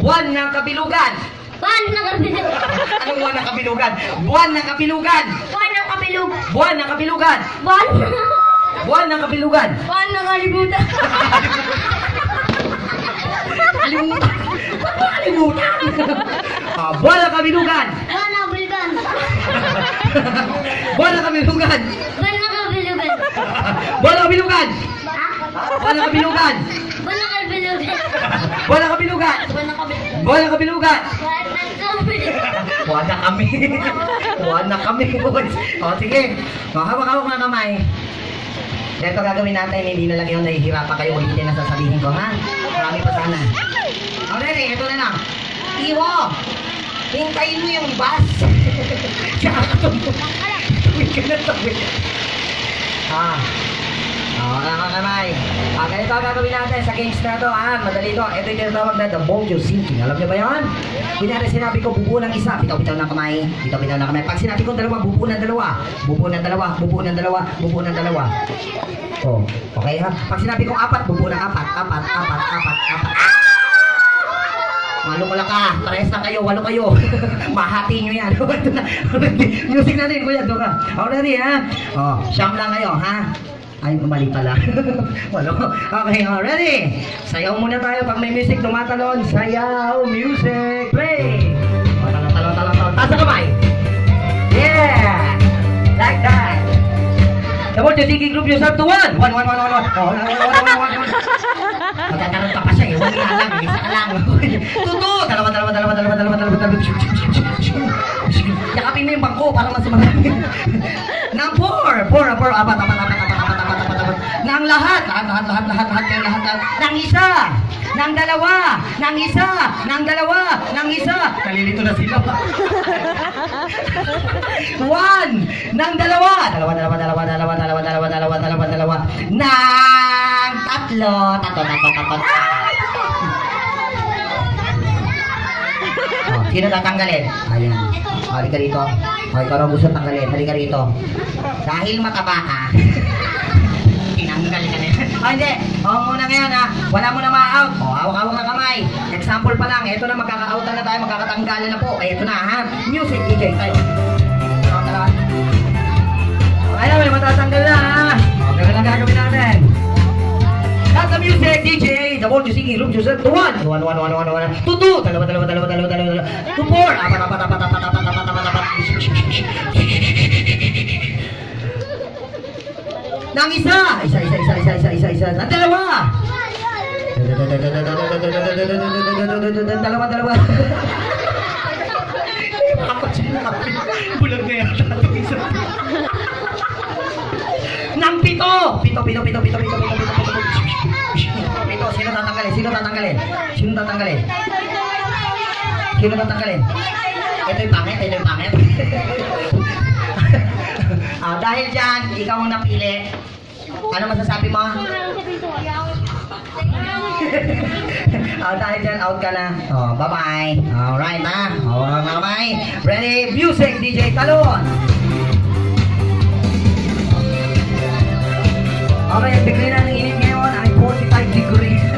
Buwan ng kabilugan. Buwan ng kabilog. Anong buwan ng kabilugan? Buwan ng kabilugan. Buwan ng kabilog. Buwan ng kabilugan. Buwan. Buwan ng kabilugan. Buwan ng. Kalimutan. Kalimutan. Ah, buwan ng kabilugan. Buwan ng. Buwan ng kabilugan. Buwan ng kabilugan. Buwan ng kabilugan. Ha? Buwan ng kabilugan. Ng kabilugan. Ng kabilugan. Ng kabilugan. Ng kabilugan. Ng kabilugan. Buwan na kami. Buwan na kami, boys. O, sige. O, hawak-hawak mga kamay. Ito gagawin natin, hindi na lang yun nahihirapan kayo ulitin na sasabihin ko, ha? Marami pa sana. O, ready, ito na lang. Iwo, hintayin mo yung bus. Tsaka tawid ka na tawid. Ah. Mga kamay. Ah, ganito ang gagawin natin sa games na to, ha? Madali to. Ito yung tinatawag na the mojo sinking. Alam niyo ba yun? Kunyari sinabi ko bubuo ng isa, bitaw-bitaw ng kamay, bitaw-bitaw ng kamay. Pag sinabi ko dalawa, bubuo ng dalawa, bubuo ng dalawa, bubuo ng dalawa, bubuo ng dalawa. Oh, okay ha? Pag sinabi ko apat, bubuo ng apat, apat, apat, apat, apat. Ah! Malumula ka, parehas na kayo, walo kayo. Mahati nyo yan. Music na rin, kuya, doon ka. Already ha? Oh, siyam lang kayo, ha? Ay, mali pala. Walo. Okay, oh, ready? Sayaw muna tayo pag may music tumatalon. Sayaw, music, play! Talon, talon, talon, talon. Taas kamay! Yeah! Like that! Come on, just group yourself to one! One, one, one, one, one! Oh, one, one, one, one, one. Magkakaroon ka pa siya eh. Nga lang, isa ka lang. Tuto! Dalawa, dalawa, dalawa, dalawa, dalawa, dalawa, dalawa. Yakapin mo yung bangko para mas marami. Nang four! Four, four, apat, apat, apat, apat, Nang lahat! Lahat, lahat, lahat, lahat, lahat, kayo, lahat, lahat. Nang isa! Nang dalawa! Nang isa! Nang dalawa! Nang isa! Nalilito na sila. One! Nang dalawa! Dalawa, dalawa, dalawa, dalawa, dalawa, dalawa, dalawa, dalawa, dalawa. Nang tatlo! Tatlo, tatlo, tatlo. Oh, sino tatanggalin? Ayan. Oh, halika rito. Oh, ikaw gusto tanggalin. Halika rito. Dahil mataba ka. Yan. Oh, hindi. Oh, muna ngayon ha. Wala mo na ma-out. Oh, hawak-hawak na kamay. Example pa lang. Ito na, magkaka-outan na tayo. Magkakatanggalan na po. Ay, ito na ha. Music, DJ tayo. Oh, na, may matatanggal na ha. Okay, na lang gagawin natin. That's the music, DJ. The one you singing room, Joseph. The one. One, one, one, one, one. Two, two. Dalawa, dalawa, dalawa, dalawa, dalawa. Two, four. Apat, apat, apat, apat, apat, apat, apat, apat. ng isa. Isa, isa, isa, isa, isa, isa, isa. Ng dalawa. Dalawa, dalawa. Nang pito. Pito, pito, pito, pito, pito, pito, pito, pito. Pito, sino tatanggalin? Sino tatanggalin? Sino tatanggalin? Sino tatanggalin? Ito yung pangit, ito pangit. Uh, dahil dyan, ikaw ang napili. Ano masasabi mo? oh, dahil dyan, out ka na. Oh, bye-bye. Alright, ha? Oh, bye-bye. Ready? Music, DJ Talon. Okay, bigla na ng init ngayon ay 45 degrees.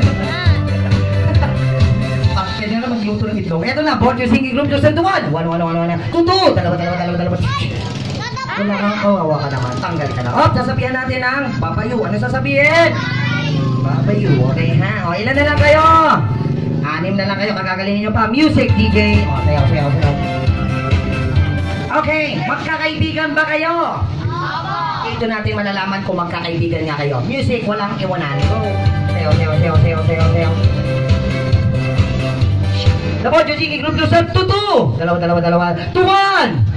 Ah, Pakit na naman yung itlog. Ito na, board yung singing group, Joseph Duwan. 1, 1, 1, 1, 2, 2, 2, 2, 2, 2, 2, kung nakakawawa ka naman, tanggal ka na. Oh, sasabihan natin ang babayu. Ano sasabihin? Babayu. Okay ha? O, ilan na lang kayo? Anim na lang kayo. Kagagalingin nyo pa. Music, DJ. O, oh, sayo, sayo, sayo. Okay, magkakaibigan ba kayo? Opo. Ito natin malalaman kung magkakaibigan nga kayo. Music, walang iwanan. Go. Sayo, sayo, sayo, sayo, sayo, sayo. Dapat, Jojiki, group to sa tutu. Dalawa, dalawa, dalawa. Tuman!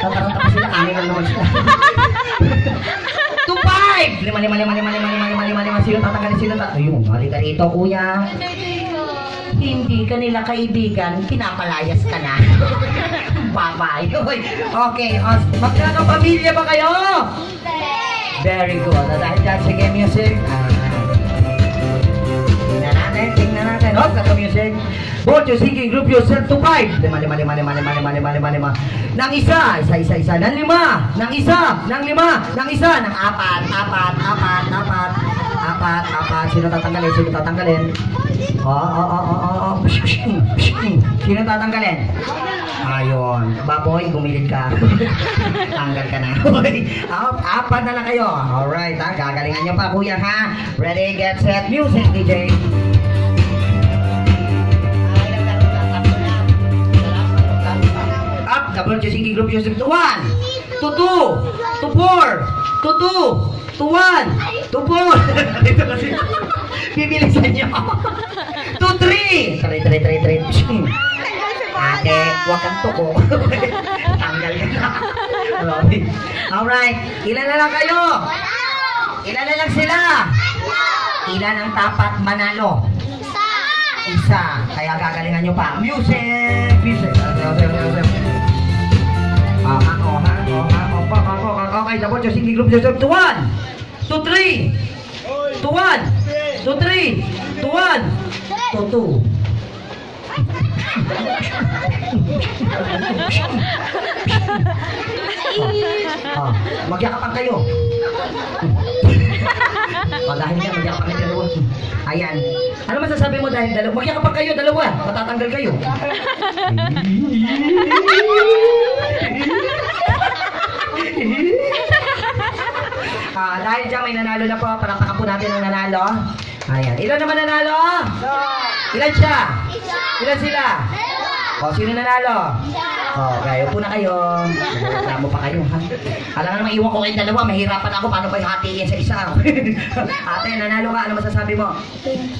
Tataranta pa sila. Anin lang naman sila. to five! Lima, lima, lima, lima, lima, lima, lima, lima, lima. Sino tatanggalin? Sino tatanggalin? Ayun, halika rito, kuya. Hindi ka nila kaibigan, pinapalayas ka na. Babay. Uy, Okay, os, magkakapamilya ba kayo? Very good. At dahil dyan, sige, music. Ah. Both you singing group yourself to five. Lima, lima, lima, lima, lima, lima, lima, lima, lima. Nang isa, isa, isa, isa. Nang lima, nang isa, nang lima, nang isa, nang apat, apat, apat, apat, apat, apat. Sino tatanggalin? Sino tatanggalin? Oo, oo, oo, oo, oo. Sino tatanggalin? Ayun. Baboy, gumilid ka. Tanggal ka na. Up, apat na lang kayo. Alright, ha? Gagalingan nyo pa, kuya, ha? Ready, get set, music, DJ. Up, double Jessica group Joseph to one, to two, to four, to two, to one, to four. Dito kasi. Bibilisan nyo. to three. Three, three, three, three. Ate, huwag kang tuko. Tanggal ka. Alright, ilan na lang kayo? Ilan na lang sila? Ilan ang tapat manalo? Isa. Kaya gagalingan nyo pa. Music! Music! Ah, ako, ha? Ako, ha? Ako, ako, ako. Okay, double your singing group yourself to one, to three, to one, to three, to one, to two. Ah, magyakapan kayo. O, dahil yan, magyakapan kayo dalawa. Ayan. Ano masasabi mo dahil dalawa? Magyakapan kayo dalawa. Matatanggal kayo. ah, dahil dyan may nanalo na po. Palakpakan po natin ang nanalo. Ayan. Ilan naman nanalo? Ilan siya? Ilan sila? O, sino nanalo? O, kayo po na kayo. Reklamo pa kayo, ha? Alam nga naman, iwan ko kayong dalawa. Mahirapan ako. Paano kayo hatiin sa isa? Ate, nanalo ka. Ano masasabi mo?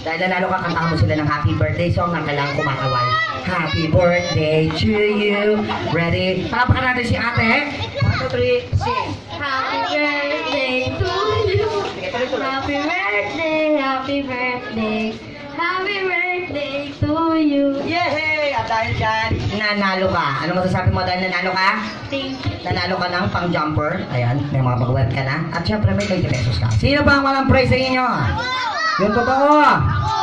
Dahil nanalo ka, kantahan mo sila ng happy birthday song na kailangan kumakawal. Happy birthday to you. Ready? Palapakan natin si ate. One, two, three, sing. Happy dahil dyan, nanalo ka. Ano masasabi mo dahil nanalo ka? Thank you. Nanalo ka ng pang jumper. Ayan, may mga pag ka na. At syempre may 20 pesos ka. Sino ba ang walang prize sa inyo? Yung totoo.